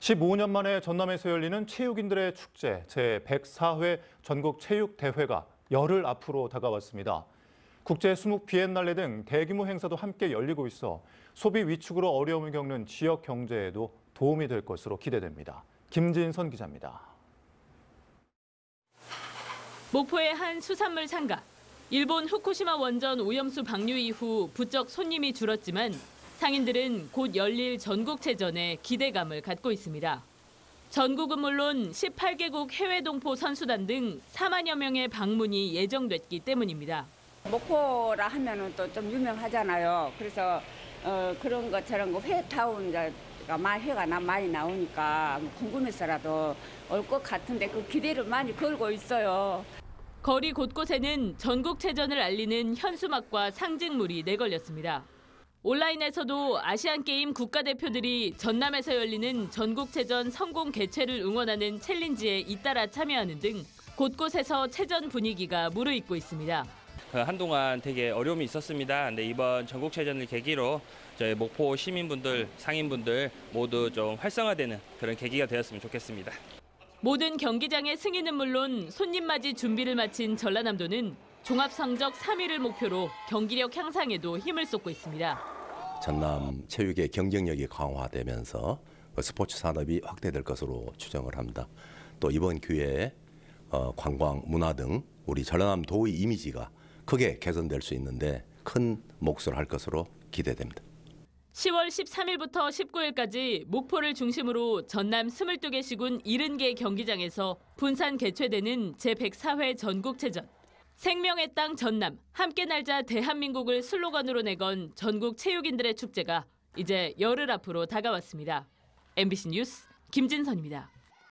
15년 만에 전남에서 열리는 체육인들의 축제 제104회 전국 체육대회가 열흘 앞으로 다가왔습니다. 국제 수묵 비엔날레 등 대규모 행사도 함께 열리고 있어 소비 위축으로 어려움을 겪는 지역 경제에도 도움이 될 것으로 기대됩니다. 김진선 기자입니다. 목포의 한 수산물 상가. 일본 후쿠시마 원전 오염수 방류 이후 부쩍 손님이 줄었지만 상인들은 곧 열릴 전국체전에 기대감을 갖고 있습니다. 전국은 물론 18개국 해외 동포 선수단 등 4만여 명의 방문이 예정됐기 때문입니다. 목포라 하면은 또 좀 유명하잖아요. 그래서 어, 그런 것처럼 그 회타운가 많이 회가 나 많이 나오니까 궁금해서라도 올 것 같은데 그 기대를 많이 걸고 있어요. 거리 곳곳에는 전국체전을 알리는 현수막과 상징물이 내걸렸습니다. 온라인에서도 아시안게임 국가대표들이 전남에서 열리는 전국체전 성공 개최를 응원하는 챌린지에 잇따라 참여하는 등 곳곳에서 체전 분위기가 무르익고 있습니다. 그 한동안 되게 어려움이 있었습니다. 근데 이번 전국체전을 계기로 저희 목포 시민분들, 상인분들 모두 좀 활성화되는 그런 계기가 되었으면 좋겠습니다. 모든 경기장의 승인은 물론 손님 맞이 준비를 마친 전라남도는 종합 성적 3위를 목표로 경기력 향상에도 힘을 쏟고 있습니다. 전남 체육의 경쟁력이 강화되면서 그 스포츠 산업이 확대될 것으로 추정을 합니다. 또 이번 기회에 어, 관광, 문화 등 우리 전라남도의 이미지가 크게 개선될 수 있는데 큰 몫을 할 것으로 기대됩니다. 10월 13일부터 19일까지 목포를 중심으로 전남 22개 시군 70개 경기장에서 분산 개최되는 제104회 전국체전. 생명의 땅 전남, 함께 날자 대한민국을 슬로건으로 내건 전국 체육인들의 축제가 이제 열흘 앞으로 다가왔습니다. MBC 뉴스 김진선입니다.